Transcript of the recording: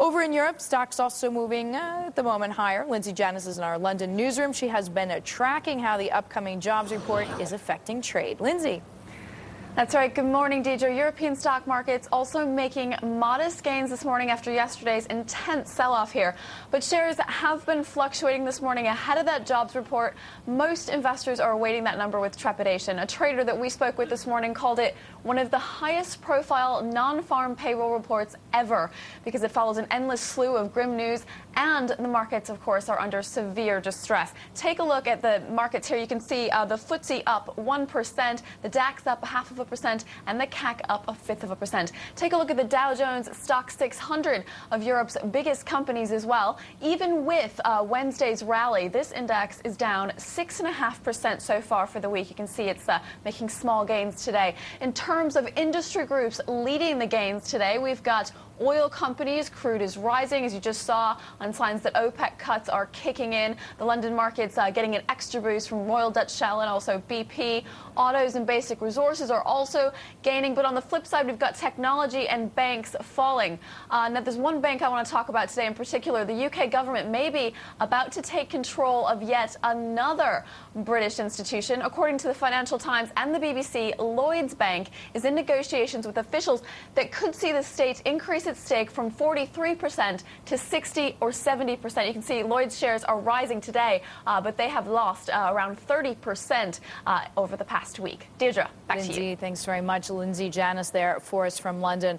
Over in Europe, stocks also moving uh, at the moment higher. Linzie Janis is in our London newsroom. She has been uh, tracking how the upcoming jobs report is affecting trade. Linzie. That's right. Good morning, Deirdre. European stock markets also making modest gains this morning after yesterday's intense sell-off here. But shares have been fluctuating this morning ahead of that jobs report. Most investors are awaiting that number with trepidation. A trader that we spoke with this morning called it one of the highest profile non-farm payroll reports ever because it follows an endless slew of grim news and the markets, of course, are under severe distress. Take a look at the markets here. You can see uh, the FTSE up 1%, the DAX up half of a percent, and the CAC up a fifth of a percent. Take a look at the Dow Jones Stoxx 600 of Europe's biggest companies as well. Even with uh, Wednesday's rally, this index is down 6.5% so far for the week. You can see it's uh, making small gains today. In terms of industry groups leading the gains today, we've got oil companies. Crude is rising, as you just saw, on signs that OPEC cuts are kicking in. The London market's uh, getting an extra boost from Royal Dutch Shell and also BP. Autos and basic resources are also gaining. But on the flip side, we've got technology and banks falling. Uh, now, there's one bank I want to talk about today in particular. The UK government may be about to take control of yet another British institution. According to the Financial Times and the BBC, Lloyds Bank is in negotiations with officials that could see the state increase its stake from 43% to 60 or 70%. You can see Lloyd's shares are rising today, uh, but they have lost uh, around 30% uh, over the past week. Deirdre, back to you. Thanks very much. Linzie Janis there for us from London.